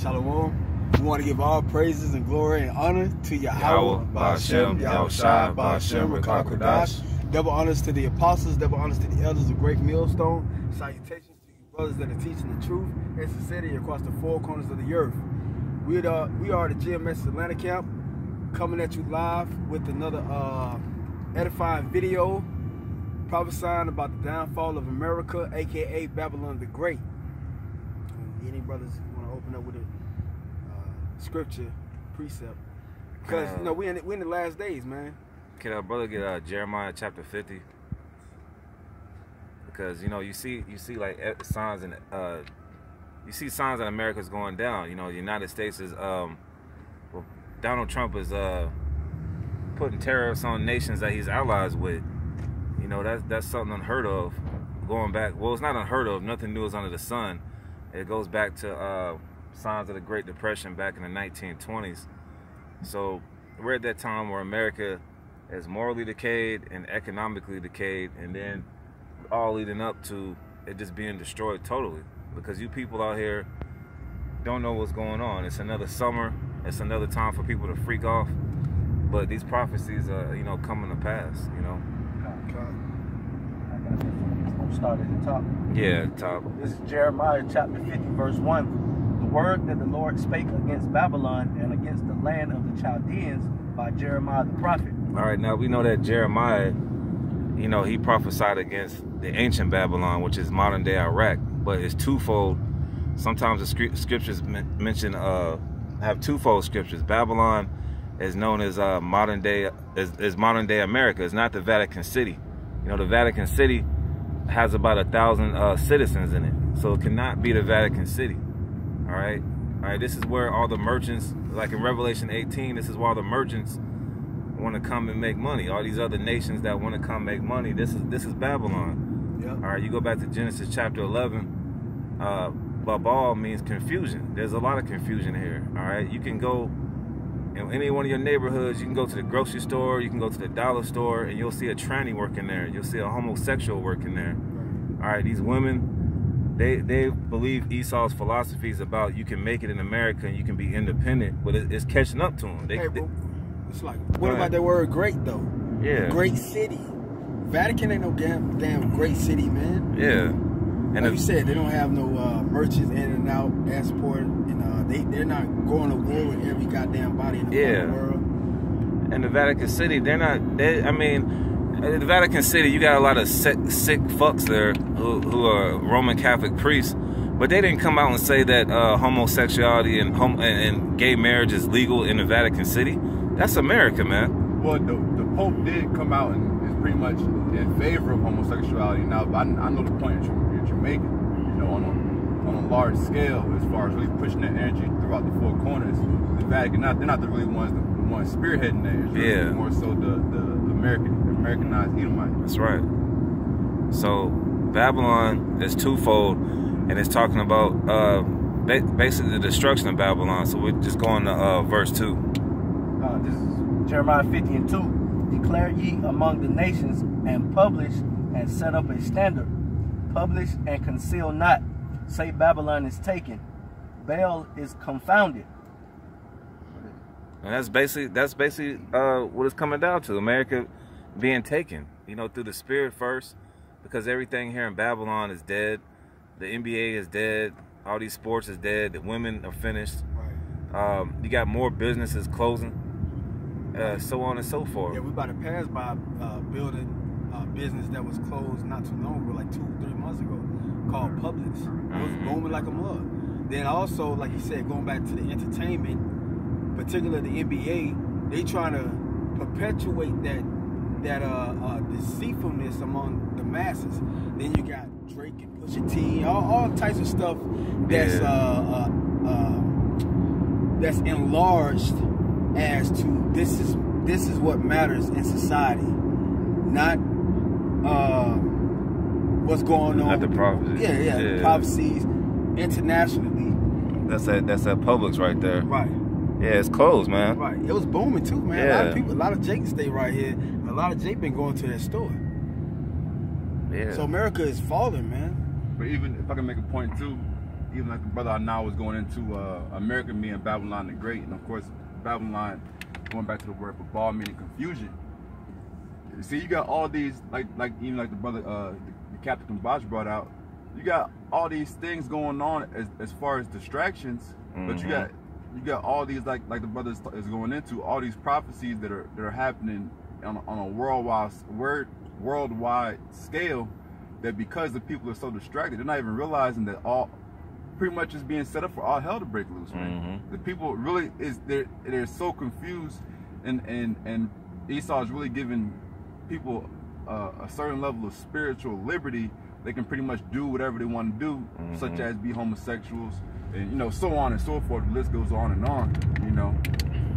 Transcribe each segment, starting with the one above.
Shalom. We want to give all praises and glory and honor to Yahweh, Yahweh, Ba'ashem, Yahushai, Ba'ashem, Rakah Kodash. Double honors to the apostles, double honors to the elders of Great Millstone. Salutations to you brothers that are teaching the truth and sincerity across the four corners of the earth. We are, we are the GMS Atlanta Camp coming at you live with another uh, edifying video prophesying about the downfall of America, aka Babylon the Great. Any brothers up with a uh, scripture precept? Because you know we in we in the last days, man. Can our brother get uh, Jeremiah chapter 50? Because you know you see you see like signs in uh, you see signs that America's going down. You know the United States is um, well, Donald Trump is uh, putting tariffs on nations that he's allies with. You know that's that's something unheard of. Going back, well, it's not unheard of. Nothing new is under the sun. It goes back to uh, signs of the Great Depression back in the 1920s. So we're at that time where America is morally decayed and economically decayed, and then all leading up to it just being destroyed totally. Because you people out here don't know what's going on. It's another summer. It's another time for people to freak off. But these prophecies are, you know, coming to pass. You know. Start at the top. Yeah, top. This is Jeremiah chapter 50, verse 1. Word that the Lord spake against Babylon and against the land of the Chaldeans by Jeremiah the prophet. All right, now we know that Jeremiah, you know, he prophesied against the ancient Babylon, which is modern day Iraq, but it's twofold. Sometimes the scriptures mention uh, have twofold scriptures. Babylon is known as uh, modern day is, is modern day America. It's not the Vatican City. You know, the Vatican City has about a thousand uh, citizens in it, so it cannot be the Vatican City. All right, all right. This is where all the merchants, like in Revelation 18, this is where all the merchants want to come and make money. All these other nations that want to come make money. This is this is Babylon. Yep. All right, you go back to Genesis chapter 11. Uh, Babal means confusion. There's a lot of confusion here. All right, you can go in any one of your neighborhoods, you can go to the grocery store, you can go to the dollar store, and you'll see a tranny working there. You'll see a homosexual working there. All right, these women, they they believe Esau's philosophy is about you can make it in America and you can be independent, but it, it's catching up to them. They, Hey, they- bro, it's like, what about that word great though? yeah, Great city. Vatican ain't no damn damn great city, man. yeah, and like the- you said, they don't have no uh, merchants in and out, export, and uh, they they're not going to war with every goddamn body in the world. Yeah. world. and the Vatican City, they're not. They, I mean, the Vatican City, you got a lot of sick, sick fucks there who, who are Roman Catholic priests, but they didn't come out and say that uh, homosexuality and, hom- and and gay marriage is legal in the Vatican City. That's America, man. Well, the, the Pope did come out and is pretty much in favor of homosexuality. Now, I, I know the point that you're, you're making, you know, on a, on a large scale, as far as really pushing that energy throughout the four corners. The Vatican, not, they're not the really ones, the ones spearheading that. It's really Yeah. more so the, the American, Americanized Edomite. That's right. So Babylon is twofold, and it's talking about uh, ba- basically the destruction of Babylon. So we're just going to uh, verse two. Uh, this is Jeremiah 50 and 2. Declare ye among the nations and publish and set up a standard. Publish and conceal not. Say Babylon is taken. Baal is confounded. And that's basically that's basically uh, what it's coming down to. America being taken, you know, through the spirit first, because everything here in Babylon is dead. The NBA is dead. All these sports is dead. The women are finished. Right. Um, you got more businesses closing, uh, so on and so forth. Yeah, we about to pass by uh, building uh, business that was closed not too long ago, like two, three months ago, called Publix. It was booming like a mug. Then also, like you said, going back to the entertainment, particularly the NBA, they trying to perpetuate that that uh, uh, deceitfulness among the masses. Then you got Drake and Pusha T, all, all types of stuff that's Yeah. uh, uh, uh, that's enlarged as to this is this is what matters in society, not uh, what's going on. Not the prophecies. Yeah, yeah, Yeah. prophecies internationally. That's that. That's that Publix right there. Right, Yeah, it's closed, man. right. It was booming too, man. Yeah. A lot of people, a lot of Jake stay right here. A lot of Jake been going to that store. Yeah. So America is falling, man. But even if I can make a point too, even like the brother I now was going into uh, America being Babylon the Great, and of course Babylon, going back to the word Babal meaning confusion. See, you got all these like like even like the brother uh, the, the Captain Bosch brought out. You got all these things going on as, as far as distractions, but you got you got all these like like the brother is going into all these prophecies that are that are happening on a, on a worldwide word worldwide scale. That because the people are so distracted, they're not even realizing that all pretty much is being set up for all hell to break loose, man. Mhm. The people really is they're they're so confused, and and and Esau is really giving people uh, a certain level of spiritual liberty. They can pretty much do whatever they want to do, such Mhm. as be homosexuals, and you know so on and so forth. The list goes on and on, you know.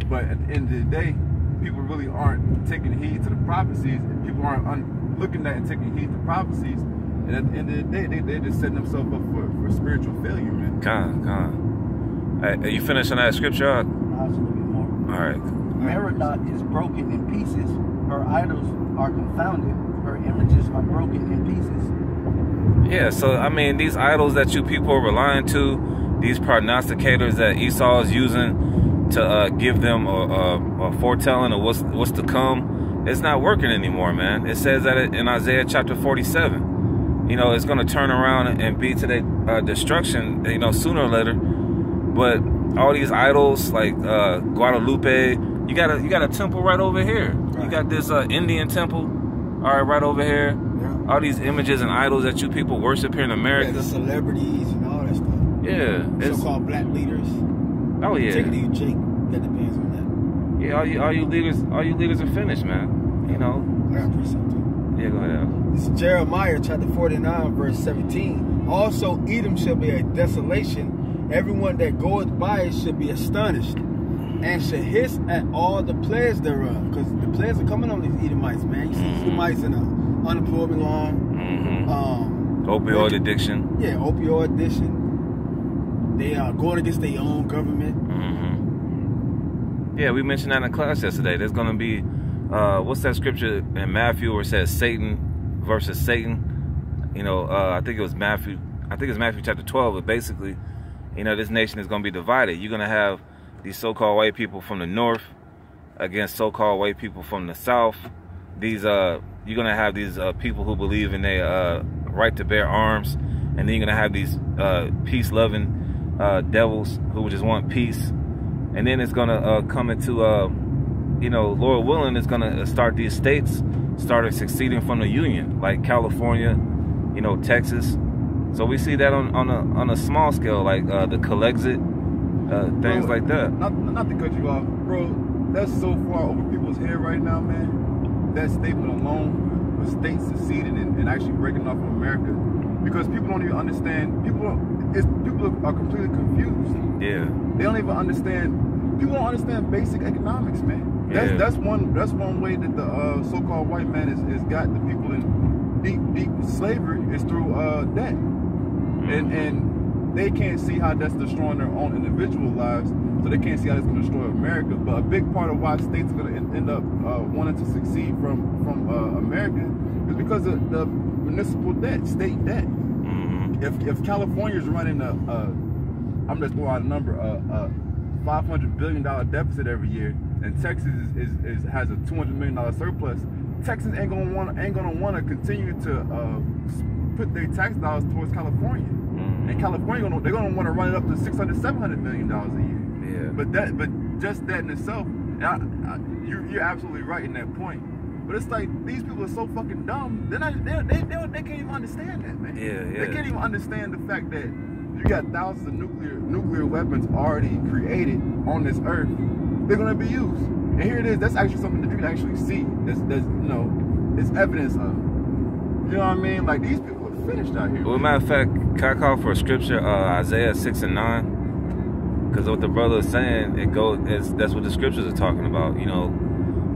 But at the end of the day, people really aren't taking heed to the prophecies. and People aren't un- looking at and taking heed to prophecies. And at the end of the day, they, they're just setting themselves up for, for spiritual failure, man. Con, con. Hey, are you finished on that scripture? All I'll just a little bit more. right. Merodach is broken in pieces. Her idols are confounded. Her images are broken in pieces. Yeah, so I mean, these idols that you people are relying to, these prognosticators that Esau is using to uh, give them a, a, a foretelling of what's what's to come, it's not working anymore, man. It says that in Isaiah chapter 47. You know, it's going to turn around and be to their uh, destruction, you know, sooner or later. But all these idols like uh, Guadalupe, you got a you got a temple right over here. You got this uh, Indian temple, all right, right over here Yeah. all these images and idols that you people worship here in Yeah, America. the celebrities and all that stuff. Yeah, So-called black leaders. oh Take it to you, Jake. That depends on that. yeah. All you all you leaders, all you leaders are finished, man. You know. I got precept. Yeah, go ahead. This is Jeremiah chapter 49, verse 17. Also, Edom shall be a desolation. Everyone that goeth by it should be astonished and should hiss at all the players thereof. Because the players are coming on these Edomites, man. You see Edomites in a unemployment line. Mm-hmm. Um, Opioid addiction. yeah, opioid addiction. They are going against their own government. Mm-hmm. Yeah, we mentioned that in class yesterday. There's gonna be, uh, what's that scripture in Matthew where it says Satan versus Satan? You know, uh, I think it was Matthew. I think it's Matthew chapter 12. But basically, you know, this nation is gonna be divided. You're gonna have these so-called white people from the north against so-called white people from the south. These uh, you're gonna have these uh, people who believe in their uh, right to bear arms, and then you're gonna have these uh, peace-loving uh, devils who just want peace, and then it's gonna uh, come into uh, you know, Lord willing, it's gonna start these states started succeeding from the union, like California, you know, Texas. So we see that on on a on a small scale, like uh, the Calexit, uh, things Bro, like that. Not, not to cut you off, bro. That's so far over people's head right now, man. That statement alone, the state seceding and, and actually breaking off from America, because people don't even understand. People, it's, people are completely confused. Yeah. They don't even understand. People don't understand basic economics, man. That's Yeah. that's one that's one way that the uh, so-called white man has, has got the people in deep deep slavery is through uh, debt, and and they can't see how that's destroying their own individual lives, so they can't see how that's going to destroy America. But a big part of why states are going to end up uh, wanting to succeed from from uh, America is because of the municipal debt, state debt if if California is running a, a I'm just throwing out a number, a, a 500 billion dollar deficit every year, and Texas is, is, is has a 200 million dollar surplus, Texas ain't gonna want ain't gonna want to continue to uh, put their tax dollars towards California, hmm and California gonna, they're gonna want to run it up to 600 700 million dollars a year. Yeah. But that, but just that in itself, I, I, you're, you're absolutely right in that point. But it's like these people are so fucking dumb. They're not. They're, they they they can't even understand that, man. Yeah, They can't even understand the fact that you got thousands of nuclear nuclear weapons already created on this earth. They're gonna be used. And here it is. That's actually something that you can actually see. That's that's you know, it's evidence of. You know what I mean? Like these people are finished out here. Well, matter of fact, can I call for a scripture, uh, Isaiah six and nine? Because what the brother is saying, it goes. It's, that's what the scriptures are talking about. You know,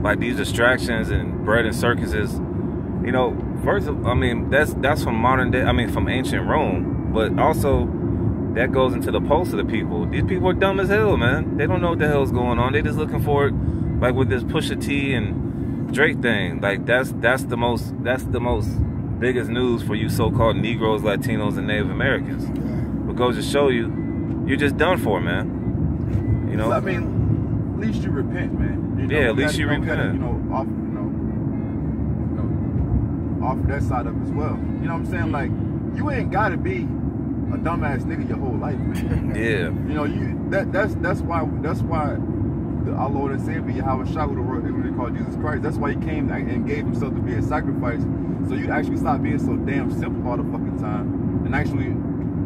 like these distractions and bread and circuses. You know, first, of, I mean, that's that's from modern day. I mean, from ancient Rome, but also that goes into the pulse of the people. These people are dumb as hell, man. They don't know what the hell's going on. They just looking for it, like with this Pusha T and Drake thing. Like that's that's the most that's the most biggest news for you so-called Negroes, Latinos, and Native Americans. But goes to show you, you're just done for, man. You know. I mean, at least you repent, man. You know, Yeah, at least gotta- you we gotta. You know, off, you know, you know, offer that side up as well. You know what I'm saying? Mm-hmm. Like, you ain't gotta be a dumbass nigga your whole life, man. yeah. You know, you that that's that's why that's why the, our Lord and Savior Yahawashi, who the world who they call Jesus Christ, that's why he came and gave himself to be a sacrifice. So you actually stop being so damn simple all the fucking time and actually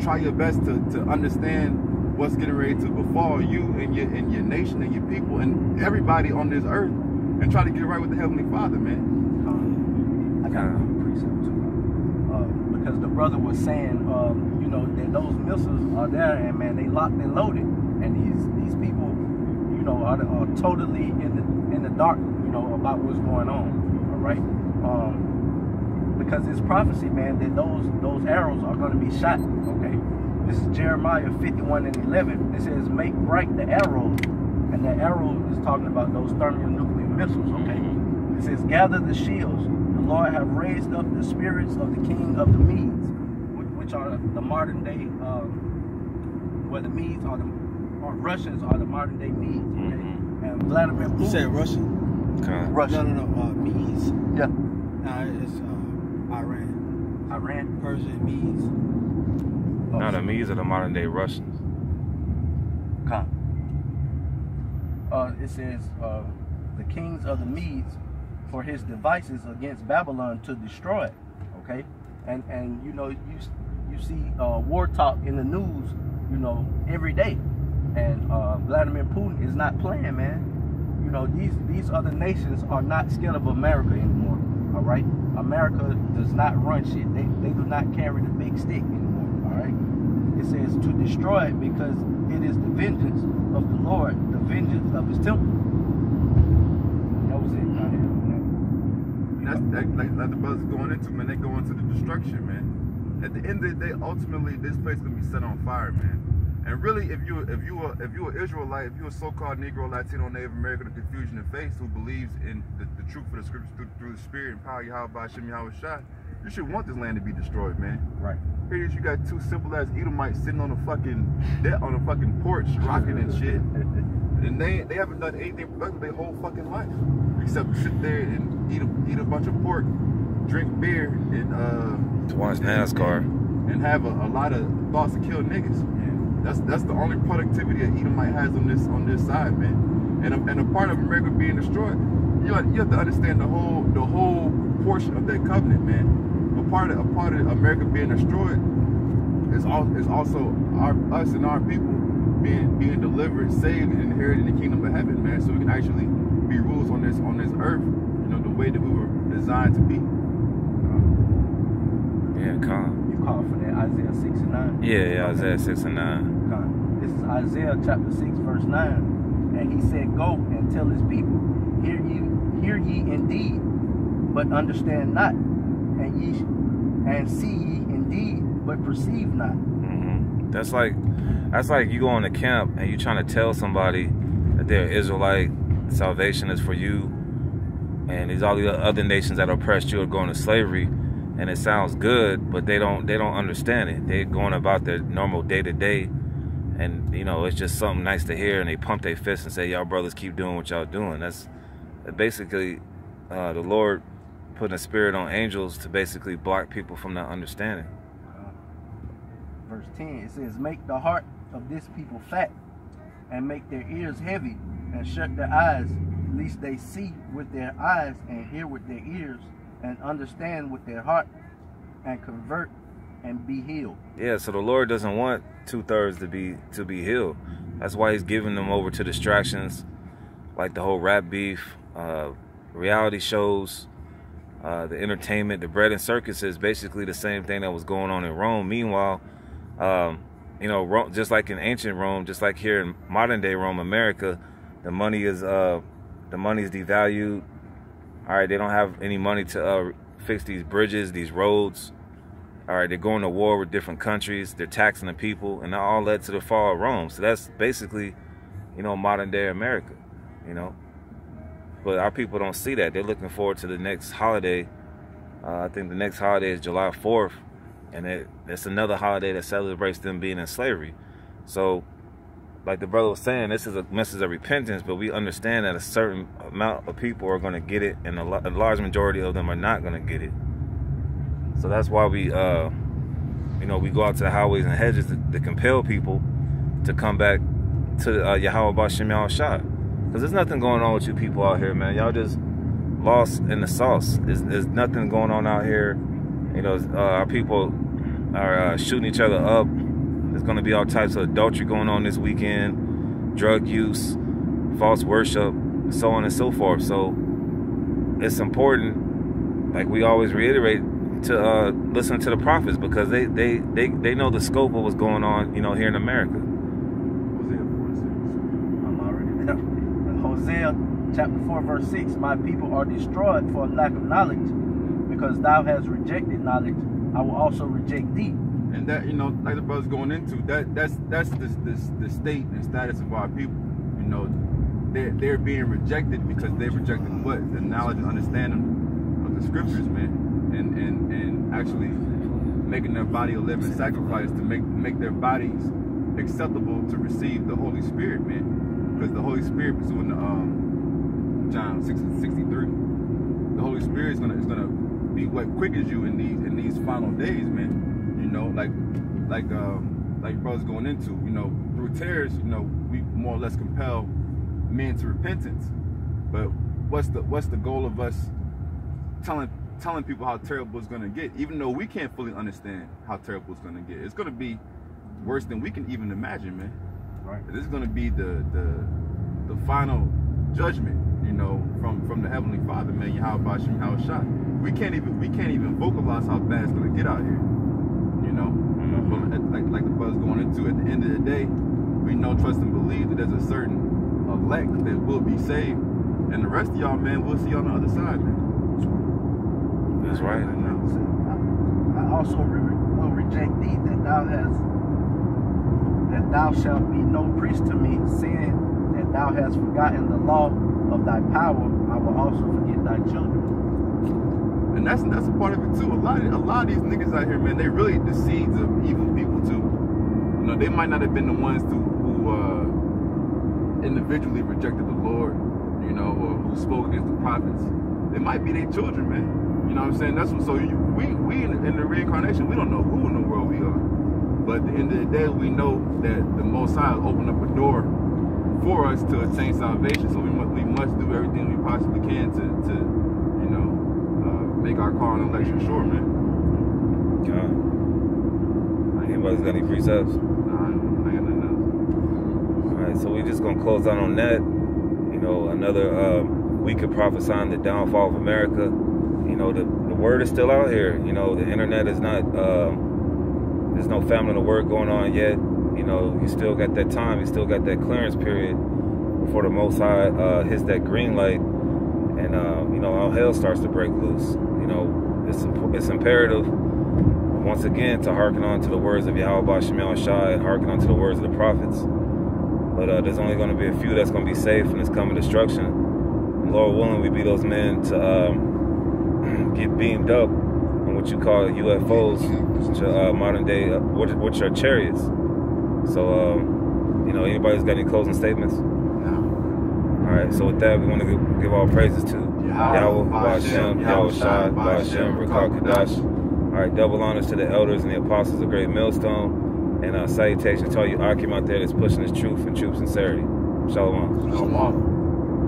try your best to, to understand what's getting ready to befall you and your and your nation and your people and everybody on this earth and try to get it right with the Heavenly Father, man. I got a precept too. Uh, because the brother was saying, um, you know, that those missiles are there and man, they locked and loaded, and these these people, you know, are, are totally in the in the dark, you know, about what's going on. All right. Um, because it's prophecy, man, that those those arrows are going to be shot. Okay. This is Jeremiah 51 and 11. It says, "Make bright the arrows," and the arrow is talking about those thermonuclear missiles. Okay. It says, "Gather the shields. The Lord have raised up the spirits of the king of the Medes, which are the modern day, um, where the Medes are the or Russians are the modern day Medes. Okay. Mhm. And Vladimir Putin. You said Russian? Okay. Russian. No, no, no. Uh, Medes. Yeah. Nah, it's uh, Iran. Iran. Persian Medes. Now the Medes are the modern day Russians. Con. Uh, it says, uh, the kings of the Medes for his devices against Babylon to destroy it. Okay, and and you know you you see uh, war talk in the news, you know every day, and uh, Vladimir Putin is not playing, man. You know these these other nations are not scared of America anymore. All right, America does not run shit. They they do not carry the big stick anymore. Right. It says to destroy it because it is the vengeance of the Lord, the vengeance of his temple. That was it. Mm-hmm. And that's that, like, like the brothers going into, man. They go into the destruction, man. At the end of the day, ultimately, this place gonna be set on fire, man. And really, if you if you are if you are Israelite, if you're so-called Negro, Latino, Native American, of confusion and faith who believes in the, the truth of the scriptures through, through the Spirit and power, Yahweh Shem Yahawashi, you should want this land to be destroyed, man. Right. Here it is, you got two simple ass Edomites sitting on a fucking deck on a fucking porch, rocking and shit. And they they haven't done anything productive their whole fucking life. Except sit there and eat a, eat a bunch of pork, drink beer, and uh To watch NASCAR. and have a, a lot of thoughts to kill niggas. That's that's the only productivity that Edomite has on this on this side, man. And a, and a part of America being destroyed, you have, you have to understand the whole the whole portion of that covenant, man. A part of a part of America being destroyed is all is also our us and our people being being delivered, saved, and inheriting the kingdom of heaven, man. So we can actually be rulers on this on this earth, you know, the way that we were designed to be. Yeah, calm. You call for that Isaiah 6 and 9. Yeah, yeah, Isaiah 6 and 9. Con. This is Isaiah chapter 6, verse 9. And he said, Go and tell his people, hear ye, hear ye indeed, but understand not, and ye and see indeed, but perceive not. hmm That's like that's like you go on a camp and you trying to tell somebody that they're Israelite, salvation is for you, and these all the other nations that oppressed you are going to slavery, and it sounds good, but they don't they don't understand it. They're going about their normal day to day, and you know it's just something nice to hear, and they pump their fists and say, "Y'all brothers keep doing what y'all doing." That's basically uh, the Lord putting a spirit on angels to basically block people from not understanding. Verse 10, it says, Make the heart of this people fat, and make their ears heavy, and shut their eyes, lest they see with their eyes, and hear with their ears, and understand with their heart, and convert and be healed. Yeah, so the Lord doesn't want two thirds to be to be healed. That's why He's giving them over to distractions, like the whole rap beef, uh, reality shows, uh, the entertainment, the bread and circus is basically the same thing that was going on in Rome. Meanwhile, um, you know, Rome, just like in ancient Rome, just like here in modern day Rome, America, the money is uh, the money is devalued. All right, they don't have any money to uh, fix these bridges, these roads. All right, they're going to war with different countries. They're taxing the people, and that all led to the fall of Rome. So that's basically, you know, modern day America. You know, but our people don't see that. They're looking forward to the next holiday. Uh, I think the next holiday is July 4th. and it, it's another holiday that celebrates them being in slavery. So, like the brother was saying, this is a message of repentance, but we understand that a certain amount of people are going to get it, and a, a, large majority of them are not going to get it. So that's why we, uh, you know, we go out to the highways and hedges to, to compel people to come back to uh, Yahweh Bashem. Because there's nothing going on with you people out here, man. Y'all just lost in the sauce. There's, there's nothing going on out here. You know, uh, our people are uh, shooting each other up. There's going to be all types of adultery going on this weekend, drug use, false worship, so on and so forth. So it's important, like we always reiterate, to uh, listen to the prophets because they, they, they, they know the scope of what's going on, you know, here in America. Hosea chapter 4, verse 6, My people are destroyed for lack of knowledge, because thou hast rejected knowledge, I will also reject thee. And that, you know, like the brother's going into, that that's that's the, the, the state and status of our people. You know, they're, they're being rejected because they rejected what? The knowledge and understanding of the scriptures, man. And and and actually making their body a living sacrifice to make make their bodies acceptable to receive the Holy Spirit, man. Because the Holy Spirit is doing the um John 6 63. The Holy Spirit is gonna is gonna be what quickens you in these in these final days, man. You know, like like um like brothers going into, you know, through tears, you know, we more or less compel men to repentance. But what's the what's the goal of us telling telling people how terrible it's gonna get, even though we can't fully understand how terrible it's gonna get. It's gonna be worse than we can even imagine, man. Right. This is gonna be the the the final judgment, you know, from from the heavenly Father, man. How Yahweh Bashim Shot. We can't even we can't even vocalize how bad it's gonna get out here. You know, mm-hmm. but like like the buzz going into at the end of the day, we know, trust, and believe that there's a certain elect that will be saved, and the rest of y'all, man, we'll see on the other side, man. That's right. I also will reject thee that thou hast that thou shalt be no priest to me, seeing that thou hast forgotten the law of thy power, I will also forget thy children. And that's that's a part of it too. A lot of a lot of these niggas out here, man, they really the seeds of evil people too. You know, they might not have been the ones to, who uh, individually rejected the Lord, you know, or who spoke against the prophets. They might be their children, man. You know what I'm saying? That's what. So you, we we in, in the reincarnation, we don't know who in the world we are. But at the end of the day, we know that the Most High opened up a door for us to attain salvation. So we must we must do everything we possibly can to to you know uh, make our call and election sure, man. God. Anybody's got any precepts? Nah, I ain't got. All right, so we're just gonna close out on that. You know, another uh, week of prophesying the downfall of America. You know, the the word is still out here. You know, the internet is not. Um, there's no family to work going on yet. You know, you still got that time. You still got that clearance period before the Most High uh, hits that green light, and uh, you know all hell starts to break loose. You know, it's it's imperative once again to hearken on to the words of Yahweh Shemel Shah and hearken on to the words of the prophets. But uh, there's only going to be a few that's going to be safe in this coming destruction. And Lord willing, we be those men to um, get beamed up what you call UFOs, to, uh, modern day, uh, which are chariots. So, um, you know, anybody's got any closing statements? No. All right, so with that, we want to give, give all praises to Yahweh, Bashem, Yahawashi, Bashem, Rakal Kadash. All right, double honors to the elders and the apostles of Great Millstone. And uh, salutations to all you Akim out there that's pushing this truth and true sincerity. Shalom. Shalom.